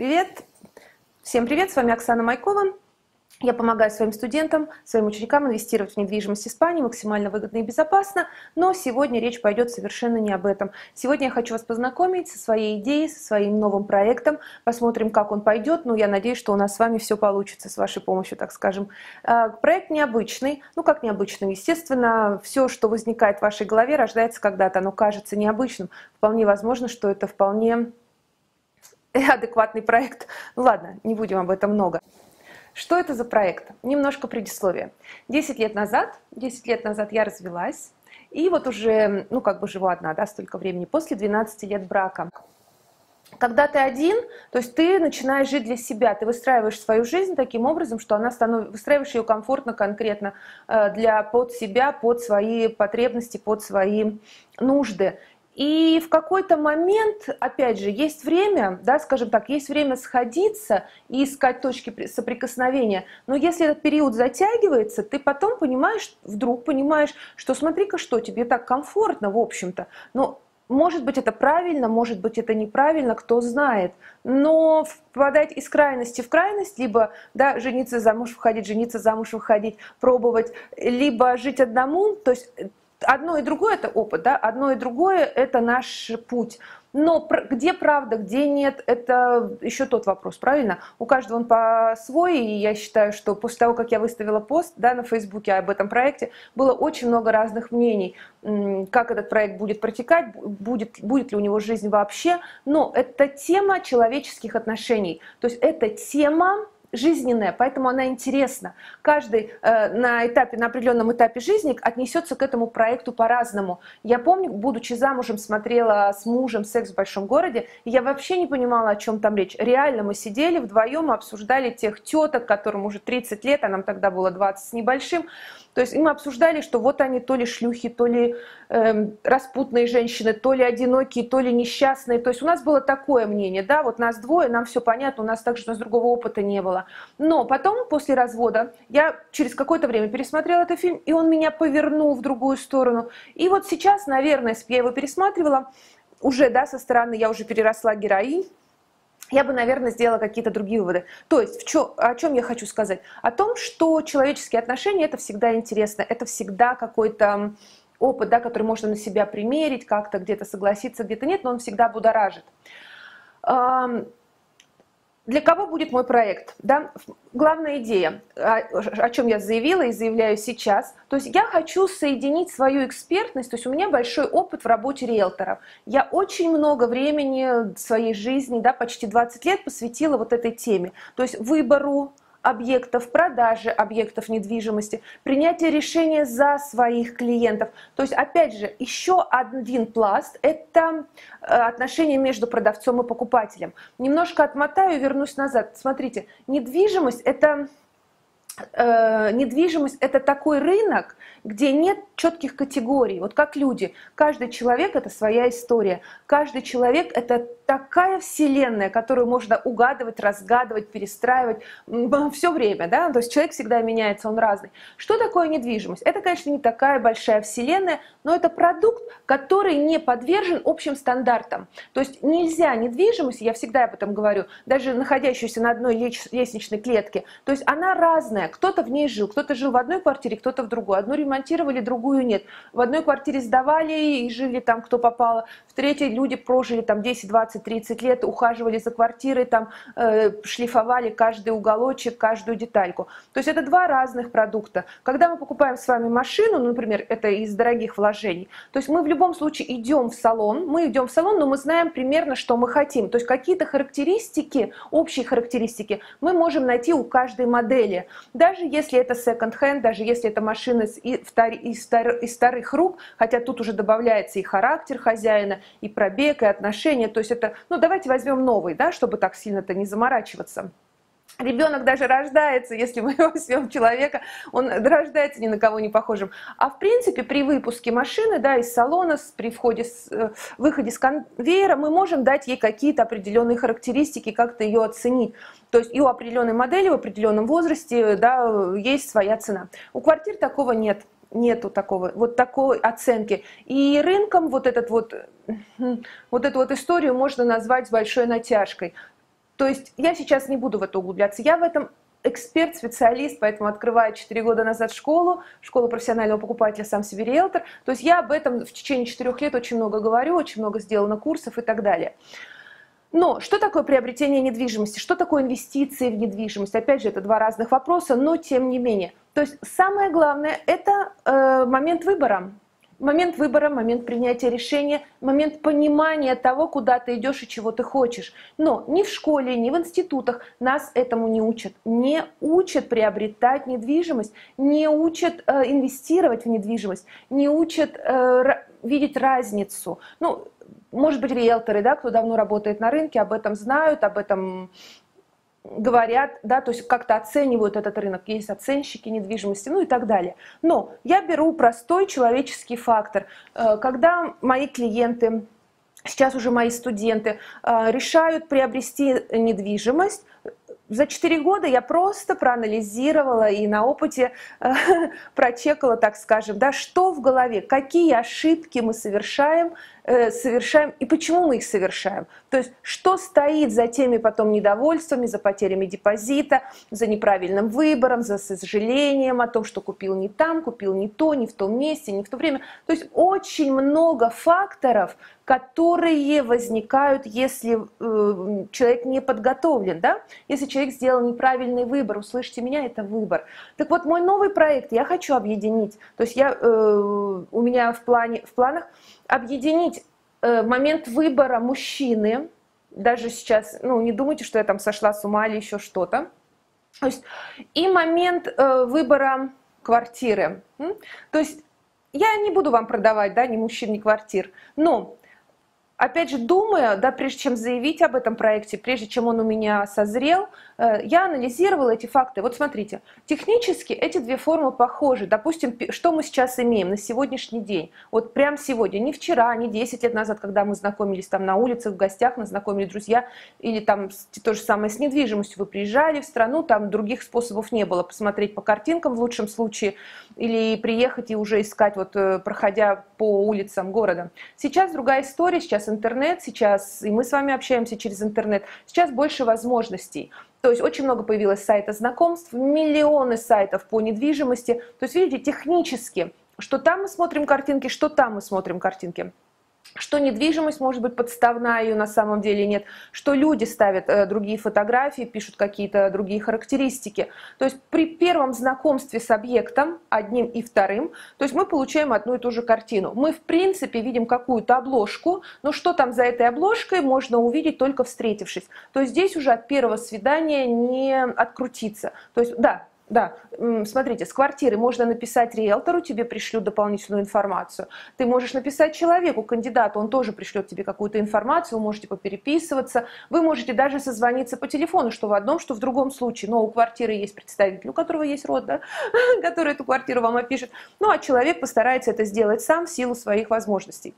Привет! Всем привет! С вами Оксана Майкова. Я помогаю своим студентам, своим ученикам инвестировать в недвижимость Испании максимально выгодно и безопасно, но сегодня речь пойдет совершенно не об этом. Сегодня я хочу вас познакомить со своей идеей, со своим новым проектом. Посмотрим, как он пойдет. Ну, я надеюсь, что у нас с вами все получится с вашей помощью, так скажем. А, проект необычный. Ну, как необычный? Естественно, все, что возникает в вашей голове, рождается когда-то. Оно кажется необычным. Вполне возможно, что это вполне адекватный проект. Ну ладно, не будем об этом много. Что это за проект? Немножко предисловия. Десять лет назад, 10 лет назад я развелась, и вот уже, ну как бы живу одна, да, столько времени, после 12 лет брака. Когда ты один, то есть ты начинаешь жить для себя, ты выстраиваешь свою жизнь таким образом, что она становится, выстраиваешь ее комфортно, конкретно э, для, под себя, под свои потребности, под свои нужды. И в какой-то момент, опять же, есть время, да, скажем так, есть время сходиться и искать точки соприкосновения. Но если этот период затягивается, ты потом понимаешь, вдруг понимаешь, что смотри-ка, что тебе так комфортно, в общем-то. Но может быть, это правильно, может быть, это неправильно, кто знает. Но впадать из крайности в крайность, либо да, жениться замуж выходить, жениться замуж выходить, пробовать, либо жить одному, то есть одно и другое это опыт, да, одно и другое это наш путь. Но где правда, где нет, это еще тот вопрос, правильно? У каждого он по-свой, и я считаю, что после того, как я выставила пост да, на Фейсбуке об этом проекте, было очень много разных мнений, как этот проект будет протекать, будет, будет ли у него жизнь вообще. Но это тема человеческих отношений, то есть это тема жизненная, поэтому она интересна. Каждый э, на этапе, на определенном этапе жизни отнесется к этому проекту по-разному. Я помню, будучи замужем, смотрела с мужем «Секс в большом городе», и я вообще не понимала, о чем там речь. Реально мы сидели вдвоем обсуждали тех теток, которым уже 30 лет, а нам тогда было 20 с небольшим, то есть мы обсуждали, что вот они то ли шлюхи, то ли э, распутные женщины, то ли одинокие, то ли несчастные. То есть у нас было такое мнение, да, вот нас двое, нам все понятно, у нас также у нас другого опыта не было. Но потом, после развода, я через какое-то время пересмотрела этот фильм, и он меня повернул в другую сторону. И вот сейчас, наверное, если бы я его пересматривала, уже, да, со стороны я уже переросла героинь, я бы, наверное, сделала какие-то другие выводы. То есть, в чё, о чем я хочу сказать? О том, что человеческие отношения – это всегда интересно, это всегда какой-то опыт, да, который можно на себя примерить, как-то где-то согласиться, где-то нет, но он всегда будоражит. Для кого будет мой проект? Да? Главная идея, о, чем я заявила и заявляю сейчас, то есть я хочу соединить свою экспертность, то есть у меня большой опыт в работе риэлторов. Я очень много времени своей жизни, да, почти 20 лет посвятила вот этой теме, то есть выбору, объектов, продажи объектов недвижимости, принятие решения за своих клиентов. То есть, опять же, еще один пласт – это э, отношения между продавцом и покупателем. Немножко отмотаю и вернусь назад. Смотрите, недвижимость – это э, недвижимость это такой рынок, где нет четких категорий. Вот как люди. Каждый человек это своя история. Каждый человек это такая вселенная, которую можно угадывать, разгадывать, перестраивать все время, да, то есть человек всегда меняется, он разный. Что такое недвижимость? Это, конечно, не такая большая вселенная, но это продукт, который не подвержен общим стандартам. То есть нельзя недвижимость, я всегда об этом говорю, даже находящуюся на одной лестничной клетке, то есть она разная, кто-то в ней жил, кто-то жил в одной квартире, кто-то в другой, одну ремонтировали, другую нет. В одной квартире сдавали и жили там, кто попало, в третьей люди прожили там 10, 20, 20-30 лет ухаживали за квартирой, там э, шлифовали каждый уголочек, каждую детальку. То есть это два разных продукта. Когда мы покупаем с вами машину, ну, например, это из дорогих вложений, то есть мы в любом случае идем в салон, мы идем в салон, но мы знаем примерно, что мы хотим. То есть какие-то характеристики, общие характеристики мы можем найти у каждой модели. Даже если это second-hand, даже если это машина из, из, из старых рук, хотя тут уже добавляется и характер хозяина, и пробег, и отношения, то есть это ну давайте возьмем новый, да, чтобы так сильно-то не заморачиваться. Ребенок даже рождается, если мы возьмем человека, он рождается ни на кого не похожим. А в принципе при выпуске машины, да, из салона, при входе, с, э, выходе с конвейера мы можем дать ей какие-то определенные характеристики, как-то ее оценить. То есть и у определенной модели в определенном возрасте, да, есть своя цена. У квартир такого нет нету такого, вот такой оценки. И рынком вот этот вот, вот эту вот историю можно назвать большой натяжкой. То есть я сейчас не буду в это углубляться. Я в этом эксперт, специалист, поэтому открываю 4 года назад школу, школу профессионального покупателя, сам себе риэлтор. То есть я об этом в течение 4 лет очень много говорю, очень много сделано курсов и так далее. Но что такое приобретение недвижимости? Что такое инвестиции в недвижимость? Опять же, это два разных вопроса, но тем не менее. То есть самое главное – это э, момент выбора момент выбора, момент принятия решения, момент понимания того, куда ты идешь и чего ты хочешь. Но ни в школе, ни в институтах нас этому не учат. Не учат приобретать недвижимость, не учат э, инвестировать в недвижимость, не учат э, видеть разницу. Ну, может быть, риэлторы, да, кто давно работает на рынке, об этом знают, об этом говорят, да, то есть как-то оценивают этот рынок, есть оценщики недвижимости, ну и так далее. Но я беру простой человеческий фактор. Э, когда мои клиенты, сейчас уже мои студенты, э, решают приобрести недвижимость, за 4 года я просто проанализировала и на опыте э, прочекала, так скажем, да, что в голове, какие ошибки мы совершаем, э, совершаем и почему мы их совершаем. То есть что стоит за теми потом недовольствами, за потерями депозита, за неправильным выбором, за сожалением о том, что купил не там, купил не то, не в том месте, не в то время. То есть очень много факторов, которые возникают, если э, человек не подготовлен, да? Если человек сделал неправильный выбор, услышьте меня, это выбор. Так вот, мой новый проект я хочу объединить. То есть я, э, у меня в, плане, в планах объединить э, момент выбора мужчины, даже сейчас, ну, не думайте, что я там сошла с ума или еще что-то, то есть, и момент э, выбора квартиры. То есть я не буду вам продавать, да, ни мужчин, ни квартир, но опять же, думая, да, прежде чем заявить об этом проекте, прежде чем он у меня созрел, э, я анализировала эти факты. Вот смотрите, технически эти две формы похожи. Допустим, что мы сейчас имеем на сегодняшний день? Вот прям сегодня, не вчера, не 10 лет назад, когда мы знакомились там на улице, в гостях, нас знакомили друзья, или там то же самое с недвижимостью. Вы приезжали в страну, там других способов не было. Посмотреть по картинкам в лучшем случае, или приехать и уже искать, вот э, проходя по улицам города. Сейчас другая история, сейчас интернет сейчас, и мы с вами общаемся через интернет, сейчас больше возможностей. То есть очень много появилось сайтов знакомств, миллионы сайтов по недвижимости. То есть видите, технически, что там мы смотрим картинки, что там мы смотрим картинки что недвижимость может быть подставная, ее на самом деле нет, что люди ставят э, другие фотографии, пишут какие-то другие характеристики. То есть при первом знакомстве с объектом, одним и вторым, то есть мы получаем одну и ту же картину. Мы в принципе видим какую-то обложку, но что там за этой обложкой можно увидеть только встретившись. То есть здесь уже от первого свидания не открутиться. То есть да, да, смотрите, с квартиры можно написать риэлтору, тебе пришлют дополнительную информацию. Ты можешь написать человеку, кандидату, он тоже пришлет тебе какую-то информацию, вы можете попереписываться, вы можете даже созвониться по телефону, что в одном, что в другом случае. Но у квартиры есть представитель, у которого есть род, да, который эту квартиру вам опишет. Ну, а человек постарается это сделать сам в силу своих возможностей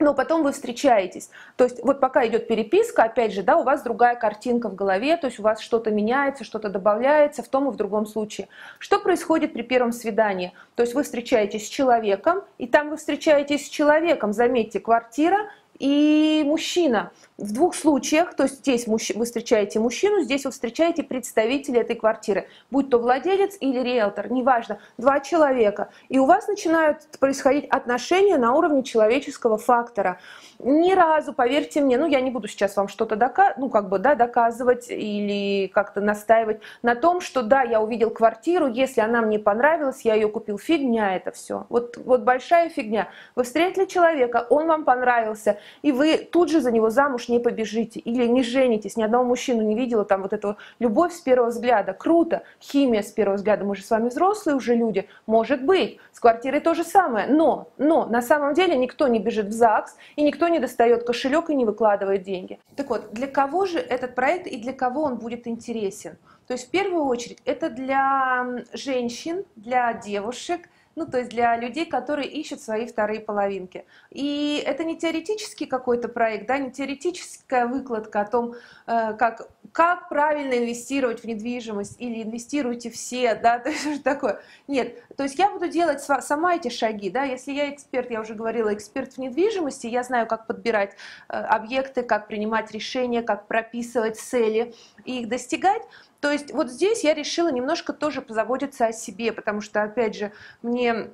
но потом вы встречаетесь. То есть вот пока идет переписка, опять же, да, у вас другая картинка в голове, то есть у вас что-то меняется, что-то добавляется в том и в другом случае. Что происходит при первом свидании? То есть вы встречаетесь с человеком, и там вы встречаетесь с человеком, заметьте, квартира и мужчина. В двух случаях, то есть здесь вы встречаете мужчину, здесь вы встречаете представителя этой квартиры, будь то владелец или риэлтор, неважно, два человека. И у вас начинают происходить отношения на уровне человеческого фактора. Ни разу, поверьте мне, ну я не буду сейчас вам что-то дока ну, как бы, да, доказывать или как-то настаивать на том, что да, я увидел квартиру, если она мне понравилась, я ее купил, фигня это все. Вот, вот большая фигня. Вы встретили человека, он вам понравился, и вы тут же за него замуж не побежите или не женитесь, ни одного мужчину не видела, там вот эту любовь с первого взгляда, круто, химия с первого взгляда, мы же с вами взрослые уже люди, может быть, с квартирой то же самое, но, но на самом деле никто не бежит в ЗАГС и никто не достает кошелек и не выкладывает деньги. Так вот, для кого же этот проект и для кого он будет интересен? То есть в первую очередь это для женщин, для девушек, ну, то есть для людей, которые ищут свои вторые половинки. И это не теоретический какой-то проект, да, не теоретическая выкладка о том, э, как, как правильно инвестировать в недвижимость или инвестируйте все, да, то есть что такое. Нет, то есть я буду делать сама эти шаги, да, если я эксперт, я уже говорила, эксперт в недвижимости, я знаю, как подбирать э, объекты, как принимать решения, как прописывать цели и их достигать, то есть вот здесь я решила немножко тоже позаботиться о себе, потому что, опять же, мне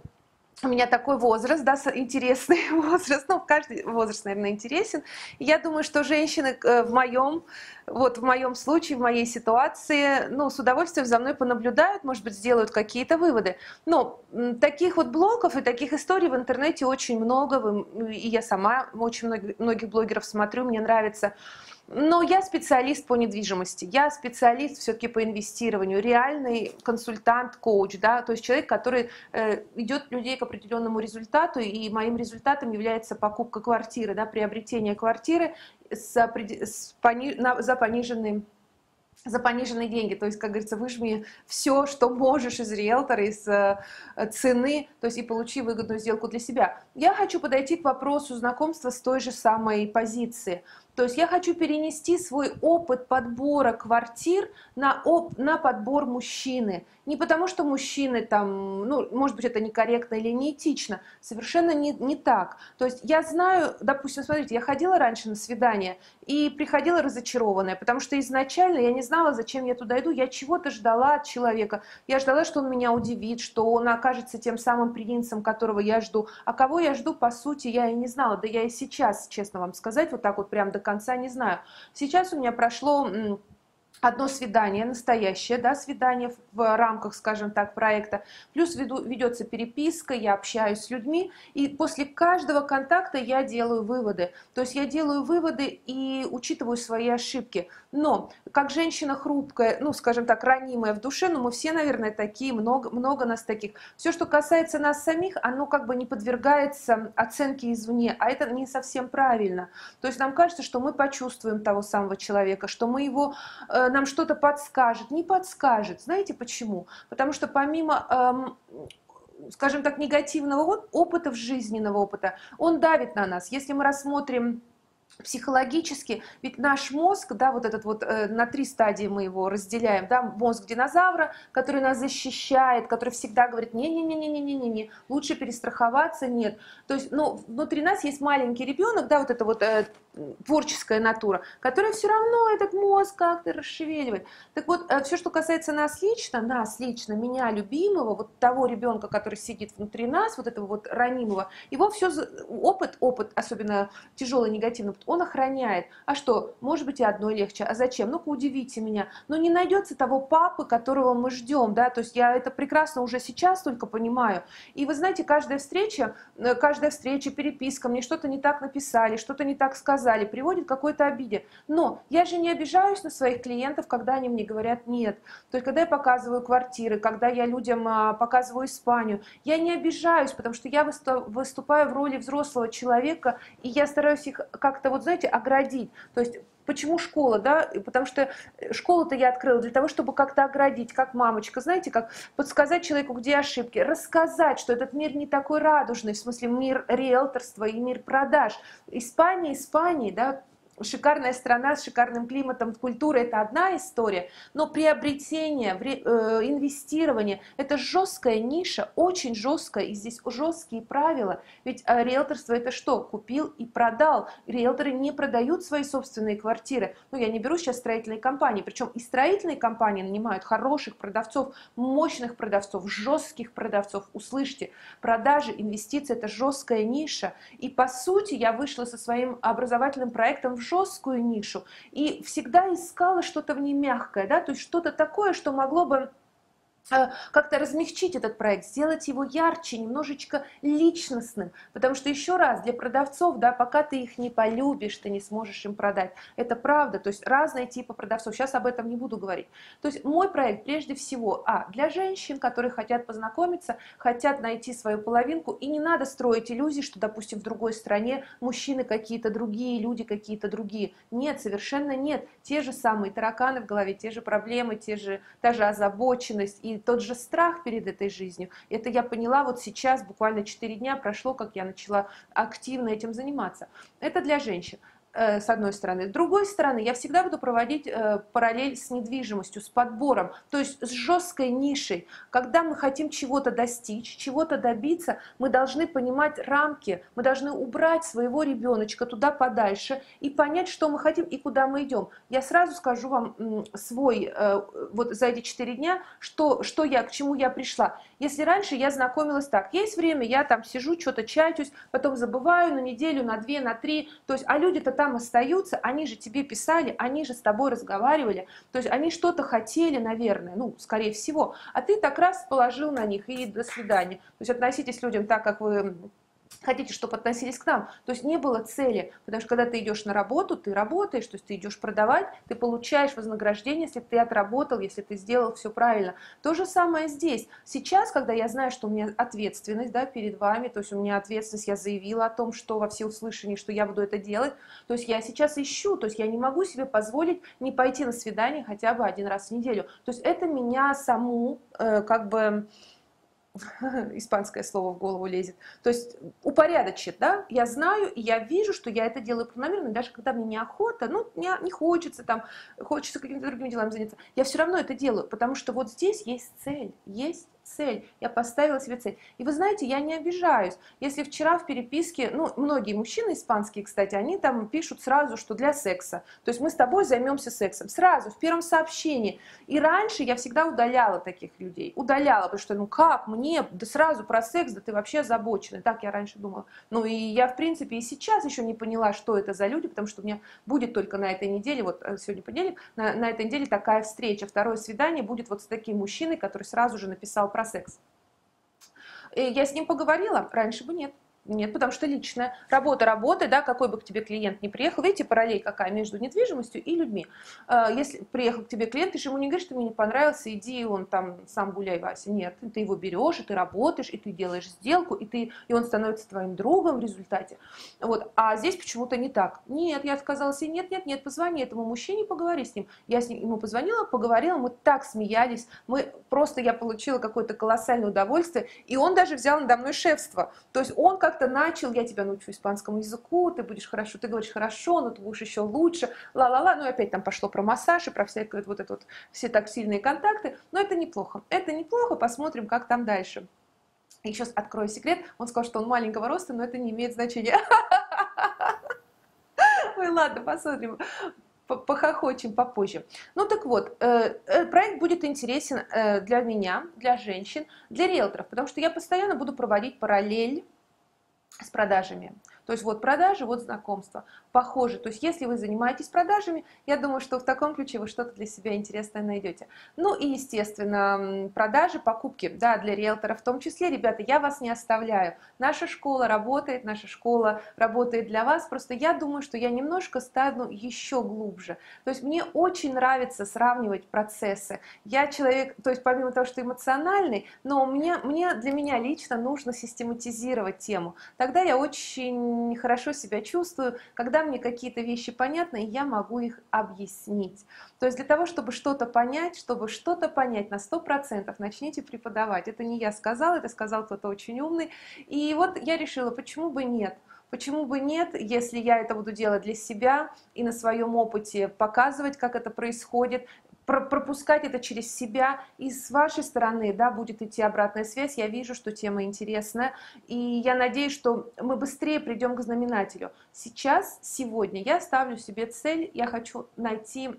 у меня такой возраст, да, интересный возраст, ну, каждый возраст, наверное, интересен. Я думаю, что женщины э, в моем, вот в моем случае, в моей ситуации, ну, с удовольствием за мной понаблюдают, может быть, сделают какие-то выводы. Но таких вот блогов и таких историй в интернете очень много, и я сама очень многих, многих блогеров смотрю, мне нравится но я специалист по недвижимости, я специалист все-таки по инвестированию, реальный консультант, коуч, да, то есть человек, который э, ведет людей к определенному результату, и моим результатом является покупка квартиры, да, приобретение квартиры с, с пони, на, за пониженным за пониженные деньги. То есть, как говорится, выжми все, что можешь из риэлтора, из э, цены, то есть и получи выгодную сделку для себя. Я хочу подойти к вопросу знакомства с той же самой позиции. То есть я хочу перенести свой опыт подбора квартир на, оп, на подбор мужчины. Не потому, что мужчины там, ну, может быть, это некорректно или неэтично, совершенно не, не так. То есть я знаю, допустим, смотрите, я ходила раньше на свидание и приходила разочарованная, потому что изначально я не знала, зачем я туда иду, я чего-то ждала от человека. Я ждала, что он меня удивит, что он окажется тем самым принцем, которого я жду. А кого я жду, по сути, я и не знала. Да я и сейчас, честно вам сказать, вот так вот прям до конца не знаю. Сейчас у меня прошло одно свидание, настоящее да, свидание в рамках, скажем так, проекта, плюс веду, ведется переписка, я общаюсь с людьми, и после каждого контакта я делаю выводы. То есть я делаю выводы и учитываю свои ошибки. Но как женщина хрупкая, ну, скажем так, ранимая в душе, ну, мы все, наверное, такие, много, много нас таких. Все, что касается нас самих, оно как бы не подвергается оценке извне, а это не совсем правильно. То есть нам кажется, что мы почувствуем того самого человека, что мы его э, нам что-то подскажет, не подскажет. Знаете почему? Потому что помимо эм, скажем так, негативного опыта, жизненного опыта, он давит на нас. Если мы рассмотрим психологически, ведь наш мозг, да, вот этот вот, э, на три стадии мы его разделяем, да, мозг динозавра, который нас защищает, который всегда говорит, не-не-не-не-не-не-не, лучше перестраховаться, нет. То есть, ну, внутри нас есть маленький ребенок, да, вот это вот э, творческая натура, которая все равно этот мозг как-то расшевеливает. Так вот, э, все, что касается нас лично, нас лично, меня любимого, вот того ребенка, который сидит внутри нас, вот этого вот ранимого, его все, опыт, опыт, особенно тяжелый негативный, он охраняет. А что, может быть и одной легче, а зачем? Ну-ка удивите меня. Но не найдется того папы, которого мы ждем, да, то есть я это прекрасно уже сейчас только понимаю. И вы знаете, каждая встреча, э, каждая встреча, переписка, мне что-то не так написали, что-то не так сказали, приводит к какой-то обиде. Но я же не обижаюсь на своих клиентов, когда они мне говорят нет. То есть когда я показываю квартиры, когда я людям а, показываю Испанию, я не обижаюсь, потому что я выступаю в роли взрослого человека, и я стараюсь их как-то как-то вот, знаете, оградить. То есть Почему школа, да? Потому что школу-то я открыла для того, чтобы как-то оградить, как мамочка, знаете, как подсказать человеку, где ошибки, рассказать, что этот мир не такой радужный, в смысле мир риэлторства и мир продаж. Испания, Испания, да, шикарная страна с шикарным климатом, культура – это одна история, но приобретение, э, инвестирование – это жесткая ниша, очень жесткая, и здесь жесткие правила. Ведь э, риэлторство – это что? Купил и продал. Риэлторы не продают свои собственные квартиры. Ну, я не беру сейчас строительные компании, причем и строительные компании нанимают хороших продавцов, мощных продавцов, жестких продавцов. Услышьте, продажи, инвестиции – это жесткая ниша. И по сути я вышла со своим образовательным проектом в жесткую нишу и всегда искала что-то в ней мягкое, да, то есть что-то такое, что могло бы как-то размягчить этот проект, сделать его ярче, немножечко личностным. Потому что еще раз, для продавцов, да, пока ты их не полюбишь, ты не сможешь им продать. Это правда, то есть разные типы продавцов. Сейчас об этом не буду говорить. То есть мой проект прежде всего, а, для женщин, которые хотят познакомиться, хотят найти свою половинку, и не надо строить иллюзии, что, допустим, в другой стране мужчины какие-то другие, люди какие-то другие. Нет, совершенно нет. Те же самые тараканы в голове, те же проблемы, те же, та же озабоченность и тот же страх перед этой жизнью. Это я поняла вот сейчас, буквально 4 дня прошло, как я начала активно этим заниматься. Это для женщин. Э, с одной стороны. С другой стороны, я всегда буду проводить э, параллель с недвижимостью, с подбором, то есть с жесткой нишей. Когда мы хотим чего-то достичь, чего-то добиться, мы должны понимать рамки, мы должны убрать своего ребеночка туда подальше и понять, что мы хотим и куда мы идем. Я сразу скажу вам свой, э, вот за эти четыре дня, что, что я, к чему я пришла. Если раньше я знакомилась так, есть время, я там сижу, что-то чатюсь, потом забываю на неделю, на две, на три, то есть, а люди-то там там остаются, они же тебе писали, они же с тобой разговаривали, то есть они что-то хотели, наверное, ну, скорее всего, а ты так раз положил на них и до свидания. То есть относитесь к людям так, как вы хотите, чтобы относились к нам. То есть не было цели, потому что когда ты идешь на работу, ты работаешь, то есть ты идешь продавать, ты получаешь вознаграждение, если ты отработал, если ты сделал все правильно. То же самое здесь. Сейчас, когда я знаю, что у меня ответственность да, перед вами, то есть у меня ответственность, я заявила о том, что во всеуслышании, что я буду это делать, то есть я сейчас ищу, то есть я не могу себе позволить не пойти на свидание хотя бы один раз в неделю. То есть это меня саму э, как бы испанское слово в голову лезет. То есть упорядочит, да, я знаю, я вижу, что я это делаю планомерно, даже когда мне неохота, ну, не, не хочется там, хочется какими-то другими делами заняться, я все равно это делаю, потому что вот здесь есть цель, есть цель, я поставила себе цель. И вы знаете, я не обижаюсь. Если вчера в переписке, ну, многие мужчины испанские, кстати, они там пишут сразу, что для секса. То есть мы с тобой займемся сексом. Сразу, в первом сообщении. И раньше я всегда удаляла таких людей. Удаляла, потому что, ну как мне, да сразу про секс, да ты вообще озабоченный. Так я раньше думала. Ну и я, в принципе, и сейчас еще не поняла, что это за люди, потому что у меня будет только на этой неделе, вот э, сегодня понедельник, на, на этой неделе такая встреча. Второе свидание будет вот с таким мужчиной, который сразу же написал про секс. И я с ним поговорила, раньше бы нет. Нет, потому что личная работа работы, да, какой бы к тебе клиент не приехал, видите, параллель какая между недвижимостью и людьми. А, если приехал к тебе клиент, ты же ему не говоришь, что мне не понравился, иди, он там сам гуляй, Вася. Нет, ты его берешь, и ты работаешь, и ты делаешь сделку, и, ты, и он становится твоим другом в результате. Вот. А здесь почему-то не так. Нет, я сказала себе, нет, нет, нет, позвони этому мужчине, поговори с ним. Я с ним, ему позвонила, поговорила, мы так смеялись, мы просто, я получила какое-то колоссальное удовольствие, и он даже взял надо мной шефство. То есть он как как-то начал, я тебя научу испанскому языку, ты будешь хорошо, ты говоришь хорошо, но ты будешь еще лучше, ла-ла-ла, ну и опять там пошло про массаж и про всякие вот это вот, все так сильные контакты, но это неплохо, это неплохо, посмотрим, как там дальше. Еще открою секрет, он сказал, что он маленького роста, но это не имеет значения. Ой, ладно, посмотрим похохочем попозже. Ну так вот, э, э, проект будет интересен э, для меня, для женщин, для риэлторов, потому что я постоянно буду проводить параллель с продажами. То есть вот продажи, вот знакомство. Похоже. То есть если вы занимаетесь продажами, я думаю, что в таком ключе вы что-то для себя интересное найдете. Ну и, естественно, продажи, покупки, да, для риэлтора в том числе. Ребята, я вас не оставляю. Наша школа работает, наша школа работает для вас. Просто я думаю, что я немножко стану еще глубже. То есть мне очень нравится сравнивать процессы. Я человек, то есть помимо того, что эмоциональный, но мне, мне, для меня лично нужно систематизировать тему. Тогда я очень хорошо себя чувствую, когда мне какие-то вещи понятны, я могу их объяснить. То есть для того, чтобы что-то понять, чтобы что-то понять на 100%, начните преподавать. Это не я сказала, это сказал кто-то очень умный. И вот я решила, почему бы нет? Почему бы нет, если я это буду делать для себя и на своем опыте показывать, как это происходит, пропускать это через себя, и с вашей стороны, да, будет идти обратная связь, я вижу, что тема интересная, и я надеюсь, что мы быстрее придем к знаменателю. Сейчас, сегодня я ставлю себе цель, я хочу найти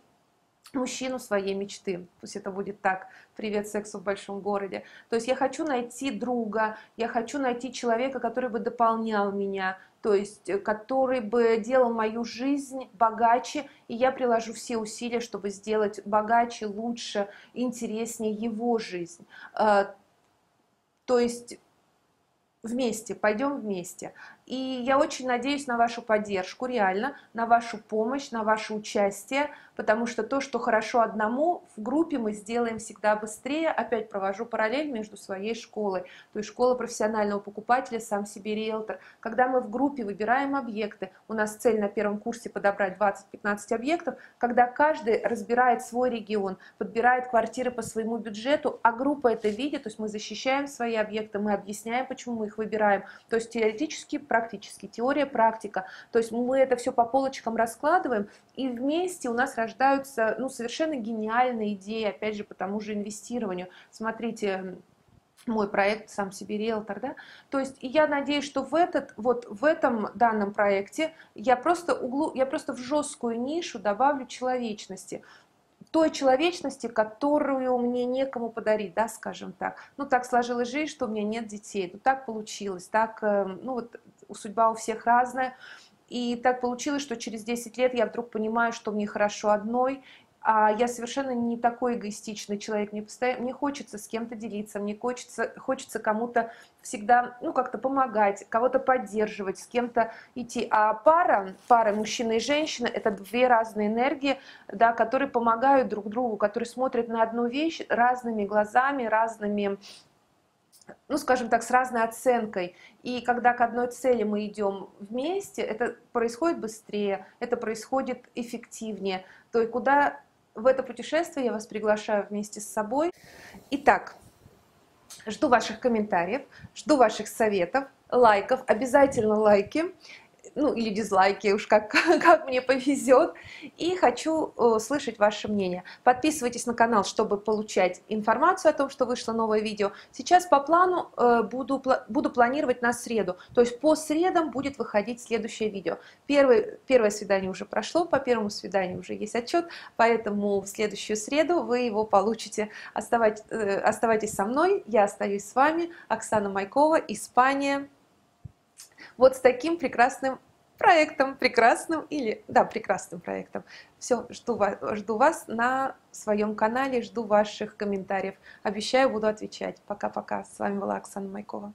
мужчину своей мечты. Пусть это будет так. Привет сексу в большом городе. То есть я хочу найти друга, я хочу найти человека, который бы дополнял меня, то есть э, который бы делал мою жизнь богаче, и я приложу все усилия, чтобы сделать богаче, лучше, интереснее его жизнь. Э, то есть вместе, пойдем вместе. И я очень надеюсь на вашу поддержку, реально, на вашу помощь, на ваше участие, потому что то, что хорошо одному, в группе мы сделаем всегда быстрее. Опять провожу параллель между своей школой, то есть школа профессионального покупателя, сам себе риэлтор. Когда мы в группе выбираем объекты, у нас цель на первом курсе подобрать 20-15 объектов, когда каждый разбирает свой регион, подбирает квартиры по своему бюджету, а группа это видит, то есть мы защищаем свои объекты, мы объясняем, почему мы их выбираем. То есть теоретически практически, теория, практика. То есть мы это все по полочкам раскладываем, и вместе у нас рождаются ну, совершенно гениальные идеи, опять же, по тому же инвестированию. Смотрите, мой проект «Сам себе риэлтор», да, то есть я надеюсь, что в, этот, вот в этом данном проекте я просто, углу, я просто в жесткую нишу добавлю человечности, той человечности, которую мне некому подарить, да, скажем так. Ну, так сложилась жизнь, что у меня нет детей, ну, так получилось, так, эм, ну, вот судьба у всех разная. И так получилось, что через 10 лет я вдруг понимаю, что мне хорошо одной, а я совершенно не такой эгоистичный человек, мне, постоянно, мне хочется с кем-то делиться, мне хочется, хочется кому-то всегда, ну, как-то помогать, кого-то поддерживать, с кем-то идти. А пара, пара мужчина и женщина – это две разные энергии, да, которые помогают друг другу, которые смотрят на одну вещь разными глазами, разными ну, скажем так, с разной оценкой. И когда к одной цели мы идем вместе, это происходит быстрее, это происходит эффективнее. То есть куда в это путешествие я вас приглашаю вместе с собой. Итак, жду ваших комментариев, жду ваших советов, лайков, обязательно лайки ну или дизлайки, уж как, как мне повезет. И хочу э, слышать ваше мнение. Подписывайтесь на канал, чтобы получать информацию о том, что вышло новое видео. Сейчас по плану э, буду, буду планировать на среду. То есть по средам будет выходить следующее видео. Первый, первое свидание уже прошло, по первому свиданию уже есть отчет, поэтому в следующую среду вы его получите. Оставайтесь, э, оставайтесь со мной, я остаюсь с вами. Оксана Майкова, Испания вот с таким прекрасным проектом, прекрасным или, да, прекрасным проектом. Все, жду вас, жду вас на своем канале, жду ваших комментариев. Обещаю, буду отвечать. Пока-пока. С вами была Оксана Майкова.